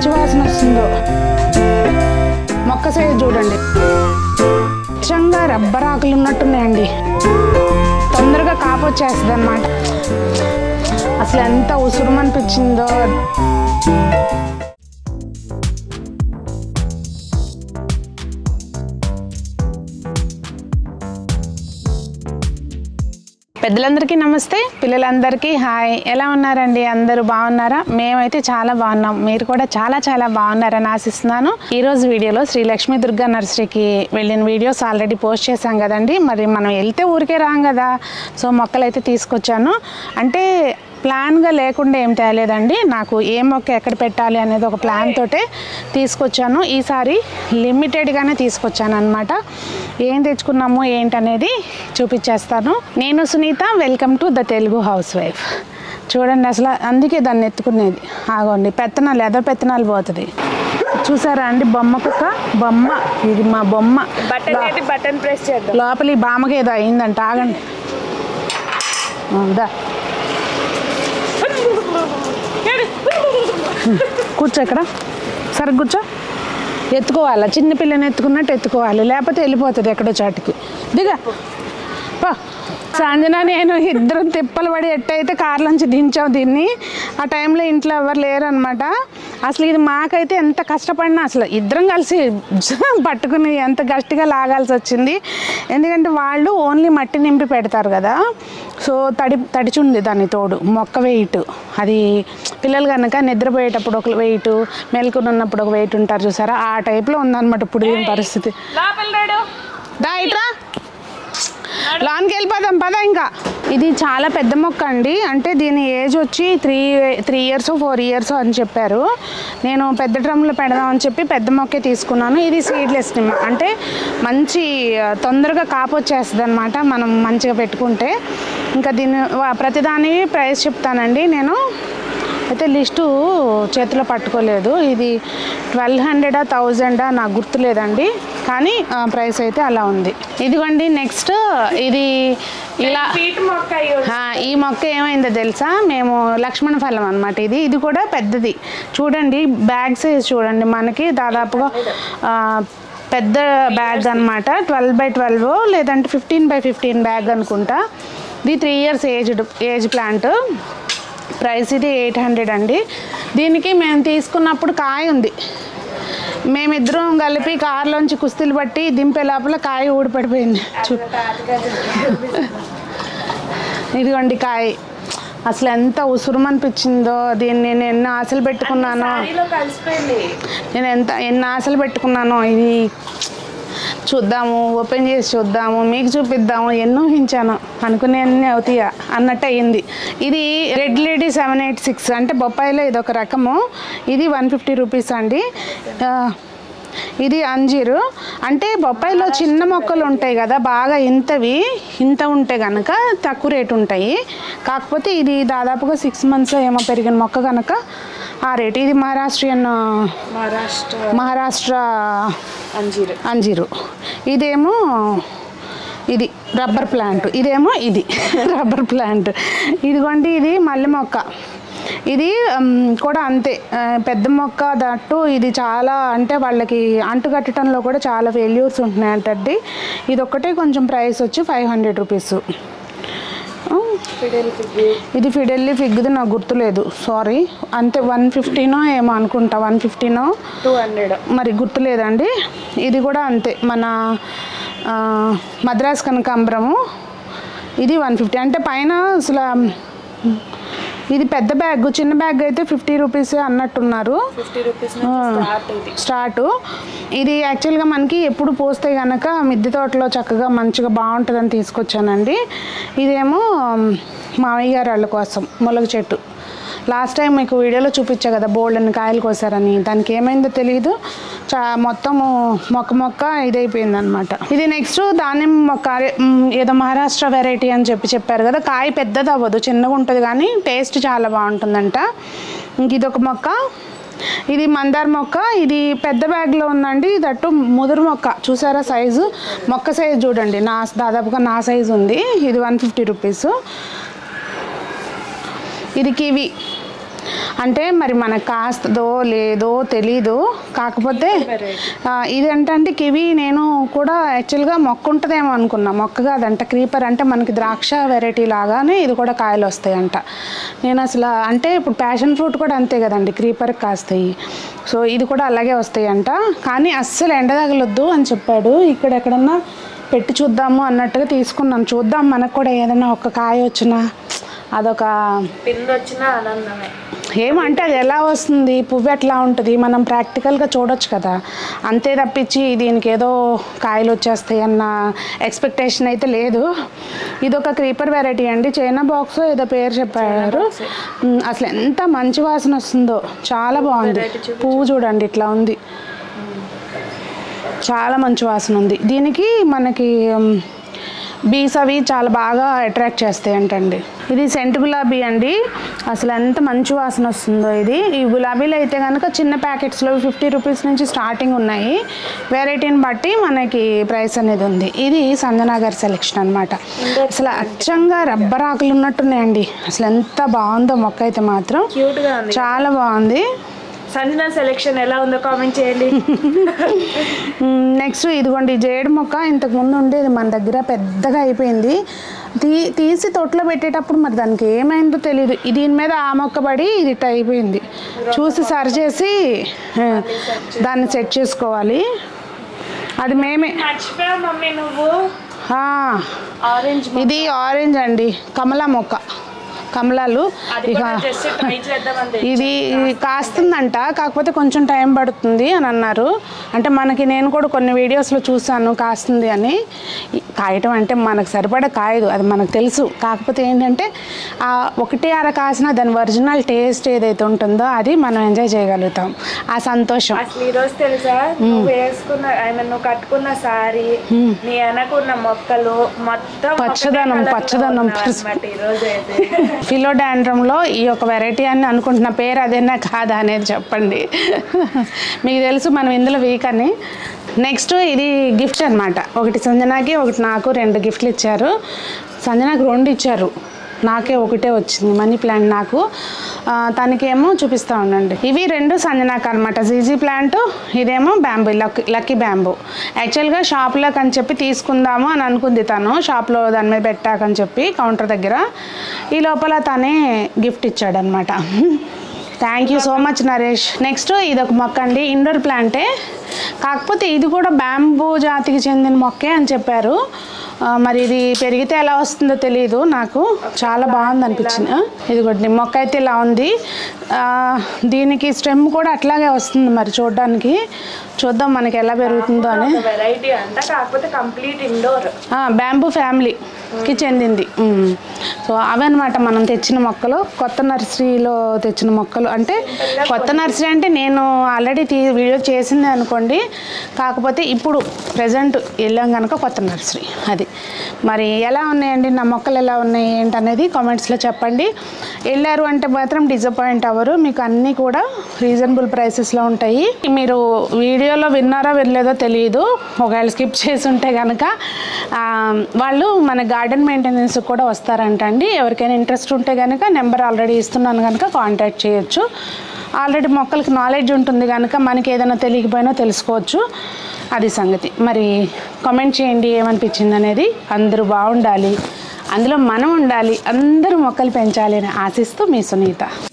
మంచి వాసన వస్తుందో? మొక్క సైజు చూడండి. నిజంగా రబ్బర్ ఆకులు ఉన్నట్టున్నాయండి. తొందరగా కాపు వచ్చేస్తుంది అనమాట అసలు ఎంత ఉసురుమనిపించిందో. పెద్దలందరికీ నమస్తే. పిల్లలందరికీ హాయ్. ఎలా ఉన్నారండి? అందరూ బాగున్నారా? మేమైతే చాలా బాగున్నాం. మీరు కూడా చాలా చాలా బాగున్నారని ఆశిస్తున్నాను. ఈరోజు వీడియోలో శ్రీ లక్ష్మీ దుర్గా నర్సరీకి వెళ్ళిన వీడియోస్ ఆల్రెడీ పోస్ట్ చేశాం కదండి. మరి మనం వెళ్తే ఊరికే రాం కదా. సో మొక్కలైతే తీసుకొచ్చాను. అంటే ప్లాన్గా లేకుండా ఏం తేలేదండి. నాకు ఏ మొక్క ఎక్కడ పెట్టాలి అనేది ఒక ప్లాన్ తోటే తీసుకొచ్చాను. ఈసారి లిమిటెడ్గానే తీసుకొచ్చాను అనమాట ఏం తెచ్చుకున్నాము ఏంటనేది చూపించేస్తాను నేను Sunitha welcome to the Telugu housewife చూడండి అసలు అందుకే దాన్ని ఎత్తుకునేది. ఆగోండి పెత్తనాలు ఎదో పెత్తనాలు పోతుంది. చూసారా అండి బొమ్మ కుక్క? బొమ్మ ఇది మా బొమ్మ. బటన్ ప్రెస్ చేద్దాం. లోపల ఈ బామ్మకి ఏదో అయిందంట ఆగండి. కూర్చో ఇక్కడ. సరే కూర్చో. ఎత్తుకోవాలి? చిన్న పిల్లని ఎత్తుకున్నట్టు ఎత్తుకోవాలి. లేకపోతే వెళ్ళిపోతుంది ఎక్కడో చాటుకి. దిగా. పా. సంజన నేను ఇద్దరం తిప్పలు పడి ఎట్టయితే కార్లోంచి దించాం దీన్ని. ఆ టైంలో ఇంట్లో ఎవరు లేరు అనమాట అసలు ఇది మాకైతే ఎంత కష్టపడినా అసలు ఇద్దరం కలిసి పట్టుకుని ఎంత గట్టిగా లాగాల్సి వచ్చింది. ఎందుకంటే వాళ్ళు ఓన్లీ మట్టి నింపి పెడతారు కదా. సో తడి తడిచుంది దాని తోడు మొక్క వెయిట్. అది పిల్లలు కనుక నిద్రపోయేటప్పుడు ఒక వెయిట్ మెలకుని ఉన్నప్పుడు ఒక వెయిట్ ఉంటారు చూసారా? ఆ టైప్లో ఉందన్నమాట ఇప్పుడు పరిస్థితి. దా ఇట్రా లాన్కి వెళ్ళిపోదాం పద ఇంకా. ఇది చాలా పెద్ద మొక్క అండి. అంటే దీని ఏజ్ వచ్చి three three years four years అని చెప్పారు. నేను పెద్ద డ్రమ్లో పెడదామని చెప్పి పెద్ద మొక్కే తీసుకున్నాను. ఇది సీడ్లెస్ నిమ్మ. అంటే మంచి తొందరగా కాపు వచ్చేస్తుంది అనమాట మనం మంచిగా పెట్టుకుంటే. ఇంకా దీని ప్రతిదాని ప్రైస్ చెప్తానండి నేను. అయితే లిస్టు చేతిలో పట్టుకోలేదు. ఇది ట్వెల్వ్ హండ్రెడా థౌజండా నాకు గుర్తులేదండి. కానీ ఆ, ప్రైస్ అయితే అలా ఉంది. ఇదిగోండి నెక్స్ట్ ఇది ఇలా ఈ మొక్క ఏమైందో తెలుసా? మేము లక్ష్మణ ఫలం అనమాట ఇది. ఇది కూడా పెద్దది. చూడండి బ్యాగ్ సైజ్ చూడండి. మనకి దాదాపుగా పెద్ద బ్యాగ్ అనమాట ట్వెల్వ్ బై ట్వెల్వ్ లేదంటే ఫిఫ్టీన్ బై ఫిఫ్టీన్ బ్యాగ్ అనుకుంటా. ఇది three years aged age plant. Price ఇది ఎయిట్ హండ్రెడ్ అండి. దీనికి మేము తీసుకున్నప్పుడు కాయ ఉంది. మేమిద్దరం కలిపి కార్లోంచి కుస్తీలు పట్టి దింపే లోపల కాయ ఊడిపడిపోయింది. ఇదిగోండి కాయ. అసలు ఎంత ఉసురుమనిపించిందో దీన్ని నేను ఎన్ని ఆశలు పెట్టుకున్నానో. నేను ఎంత ఎన్ని ఆశలు పెట్టుకున్నానో ఇది చూద్దాము ఓపెన్ చేసి చూద్దాము మీకు చూపిద్దాము ఎన్నో హించాను. అనుకునే అన్ని అవుతాయా? అన్నట్టు అయ్యింది ఇది red lady seven eight six. అంటే బొప్పాయిలో ఇది ఒక రకము. ఇది వన్ ఫిఫ్టీ రూపీస్ అండి. ఇది అంజీరు. అంటే బొప్పాయిలో చిన్న మొక్కలు ఉంటాయి కదా బాగా ఇంతవి ఇంత ఉంటే కనుక తక్కువ రేటు ఉంటాయి. కాకపోతే ఇది దాదాపుగా సిక్స్ మంత్స్ ఏమో పెరిగిన మొక్క కనుక ఆ రేటు ఇది మహారాష్ట్రియన్ మహారాష్ట్ర మహారాష్ట్ర అంజీరు. అంజీరు. ఇదేమో ఇది రబ్బర్ ప్లాంట్. ఇదేమో ఇది రబ్బర్ ప్లాంట్. ఇదిగోండి ఇది మల్లె మొక్క. ఇది కూడా అంతే. పెద్ద మొక్క దట్టు ఇది చాలా అంటే వాళ్ళకి అంటు కట్టడంలో కూడా చాలా ఫెయిల్యూర్స్ ఉంటున్నాయంటండి. ఇది ఒక్కటే కొంచెం ప్రైస్ వచ్చి ఫైవ్ హండ్రెడ్ రూపీస్ ఇది ఫిడెల్లీ ఫిగ్ది నాకు గుర్తులేదు. సారీ అంతే వన్ ఫిఫ్టీనో ఏమో అనుకుంటా. వన్ ఫిఫ్టీనో టూ హండ్రెడ్ మరి గుర్తులేదండి. ఇది కూడా అంతే. మన మద్రాస్ కనకాంబరము. ఇది వన్ ఫిఫ్టీ అంటే పైన అసలు ఇది పెద్ద బ్యాగ్ చిన్న బ్యాగ్ అయితే ఫిఫ్టీ రూపీస్ అన్నట్టున్నారు. స్టార్ట్ ఇది. యాక్చువల్గా మనకి ఎప్పుడు పోస్తే కనుక మిద్దె తోటలో చక్కగా మంచిగా బాగుంటుందని తీసుకొచ్చానండి. ఇదేమో మామయ్య గారు వాళ్ళ కోసం మొలగ చెట్టు. లాస్ట్ టైం మీకు వీడియోలో చూపించా కదా బోల్డ్ అని కాయలు కోసారని. దానికి ఏమైందో తెలియదు చా మొత్తము మొక్క మొక్క ఇదైపోయింది అనమాట ఇది నెక్స్ట్ దానిమ్మ మొక్క ఏదో మహారాష్ట్ర వెరైటీ అని చెప్పి చెప్పారు కదా కాయ పెద్దది అవ్వదు చిన్నగా ఉంటుంది కానీ టేస్ట్ చాలా బాగుంటుందంట. ఇంక ఇదొక మొక్క. ఇది మందార మొక్క ఇది పెద్ద బ్యాగ్లో ఉందండి దట్టు ముదురు మొక్క. చూసారా సైజు మొక్క సైజు చూడండి నా దాదాపుగా నా సైజు ఉంది. ఇది వన్ ఫిఫ్టీ రూపీస్ ఇది కివి. అంటే మరి మనకు కాస్తదో లేదో తెలీదు. కాకపోతే ఇదంటే అంటే కివి నేను కూడా యాక్చువల్గా మొక్క ఉంటుందేమో అనుకున్నా. మొక్క కాదంట క్రీపర్ అంటే మనకి ద్రాక్ష వెరైటీ లాగానే ఇది కూడా కాయలు వస్తాయంట. నేను అసలు అంటే ఇప్పుడు ప్యాషన్ ఫ్రూట్ కూడా అంతే కదండి క్రీపర్ కాస్తాయి. సో ఇది కూడా అలాగే వస్తాయంట. కానీ అస్సలు ఎండ తగలొద్దు అని చెప్పాడు. ఇక్కడ ఎక్కడన్నా పెట్టి చూద్దాము అన్నట్టుగా తీసుకున్నాను. చూద్దాం మనకు కూడా ఏదైనా ఒక కాయ వచ్చినా అదొక పిండి వచ్చిన ఆనందమే. ఏమంటే అది ఎలా వస్తుంది? పువ్వు ఎట్లా ఉంటుంది? మనం ప్రాక్టికల్గా చూడొచ్చు కదా. అంతే తప్పించి దీనికి ఏదో కాయలు వచ్చేస్తాయి అన్న ఎక్స్పెక్టేషన్ అయితే లేదు. ఇది ఒక క్రీపర్ వెరైటీ అండి. చైనా బాక్స్ ఏదో పేరు చెప్పారు. అసలు ఎంత మంచి వాసన వస్తుందో. చాలా బాగుంది. పువ్వు చూడండి ఇట్లా ఉంది. చాలా మంచి వాసన ఉంది. దీనికి మనకి బీస్ అవి చాలా బాగా అట్రాక్ట్ చేస్తాయి అంటండి. ఇది సెంట్ గులాబీ అండి. అసలు ఎంత మంచి వాసన వస్తుందో ఇది. ఈ గులాబీలు అయితే కనుక చిన్న ప్యాకెట్స్లో ఫిఫ్టీ రూపీస్ నుంచి స్టార్టింగ్ ఉన్నాయి. వెరైటీని బట్టి మనకి ప్రైస్ అనేది ఉంది. ఇది సంజనాగర్ సెలెక్షన్ అనమాట అసలు అచ్చంగా రబ్బర్ ఆకులు ఉన్నట్టున్నాయండి అసలు ఎంత బాగుందో మొక్క అయితే మాత్రం. చాలా బాగుంది. సంజన సెలెక్షన్ ఎలా ఉందో కామెంట్ చేయండి. నెక్స్ట్ ఇదిగోండి జేడు మొక్క ఇంతకు ముందు ఉండేది మన దగ్గర పెద్దగా అయిపోయింది. తీ తీసి తొట్లో పెట్టేటప్పుడు మరి దానికి ఏమైందో తెలియదు దీని మీద ఆ మొక్క పడి ఇది అయిపోయింది. చూసి సరి చేసి దాన్ని సెట్ చేసుకోవాలి. అది మేమే. ఇది ఆరెంజ్ అండి కమలా మొక్క. కమలాలు. ఇక ఇది కాస్తుందంట కాకపోతే కొంచెం టైం పడుతుంది అని అన్నారు. అంటే మనకి నేను కూడా కొన్ని వీడియోస్లో చూసాను కాస్తుంది అని. కాయటం అంటే మనకు సరిపడ కాయదు అది మనకు తెలుసు. కాకపోతే ఏంటంటే ఆ ఒకటి అర కాసిన దాని ఒరిజినల్ టేస్ట్ ఏదైతే ఉంటుందో అది మనం ఎంజాయ్ చేయగలుగుతాం. ఆ సంతోషం. అసలు ఈ రోజు తెలుసా? నువ్వు వేసుకున్న నువ్వు కట్టుకున్న సారీ నీ వెనకున్న మొక్కలు మొత్తం పచ్చదనం, పచ్చదనం, అనమాట ఈ రోజు అయితే. ఫిలోడాండ్రంలో ఈ యొక్క వెరైటీ అని అనుకుంటున్న పేరు అదేనా కాదా అనేది చెప్పండి. మీకు తెలుసు మనం ఇందులో వీక్ అని నెక్స్ట్ ఇది గిఫ్ట్ అనమాట ఒకటి సంజనాకి ఒకటి నాకు రెండు గిఫ్ట్లు ఇచ్చారు. సంజనాకి రెండు ఇచ్చారు. నాకే ఒకటే వచ్చింది మనీ ప్లాంట్ నాకు. తనకేమో చూపిస్తా ఉండండి. ఇవి రెండు సంజనాక్ అనమాట జీజీ ప్లాంట్ ఇదేమో బ్యాంబూ లక్కీ లక్కీ బ్యాంబూ. యాక్చువల్గా షాప్లోకి అని చెప్పి తీసుకుందాము అని అనుకుంది తను. షాప్లో దాని మీద పెట్టాకని చెప్పి కౌంటర్ దగ్గర. ఈ లోపల తనే గిఫ్ట్ ఇచ్చాడనమాట thank you so much Naresh. Next ఇది ఒక మొక్క అండి. ఇండోర్ ప్లాంటే. కాకపోతే ఇది కూడా బ్యాంబూ జాతికి చెందిన మొక్కే అని చెప్పారు. మరి ఇది పెరిగితే ఎలా వస్తుందో తెలియదు నాకు. చాలా బాగుంది అనిపించింది. ఆ, ఇదిగోండి మొక్క అయితే ఇలా ఉంది. దీనికి స్టెమ్ కూడా అట్లాగే వస్తుంది మరి చూడడానికి. చూద్దాం మనకి ఎలా పెరుగుతుందో అని. వెరైటీ అంట కాకపోతే కంప్లీట్ ఇండోర్ బ్యాంబూ ఫ్యామిలీకి చెందింది. సో అవన్నమాట మనం తెచ్చిన మొక్కలు. కొత్త నర్సరీలో తెచ్చిన మొక్కలు. అంటే కొత్త నర్సరీ అంటే నేను ఆల్రెడీ తీ వీడియో చేసింది అనుకోండి. కాకపోతే ఇప్పుడు ప్రజెంట్ వెళ్ళాం కనుక కొత్త నర్సరీ. అది. మరి ఎలా ఉన్నాయండి? నా మొక్కలు ఎలా ఉన్నాయి? ఏంటనేది కామెంట్స్లో చెప్పండి. వెళ్ళారు అంటే మాత్రం డిసప్పాయింట్ అవ్వరు. మీకు అన్నీ కూడా రీజనబుల్ ప్రైసెస్లో ఉంటాయి. మీరు వీడియోలో విన్నారో వినలేదో తెలియదు ఒకవేళ స్కిప్ చేసి ఉంటే కనుక వాళ్ళు మన గార్డెన్ మెయింటెనెన్స్ కూడా వస్తారంట అండి ఎవరికైనా ఇంట్రెస్ట్ ఉంటే కనుక నెంబర్ ఆల్రెడీ ఇస్తున్నాను కనుక కాంటాక్ట్ చేయొచ్చు. ఆల్రెడీ మొక్కలకి నాలెడ్జ్ ఉంటుంది కనుక మనకి ఏదైనా తెలియకపోయినా తెలుసుకోవచ్చు. అది సంగతి. మరి కామెంట్ చేయండి ఏమనిపించింది అనేది. అందరూ బాగుండాలి. అందులో మనం ఉండాలి. అందరూ మొక్కలు పెంచాలి అని ఆశిస్తూ మీ సునీత.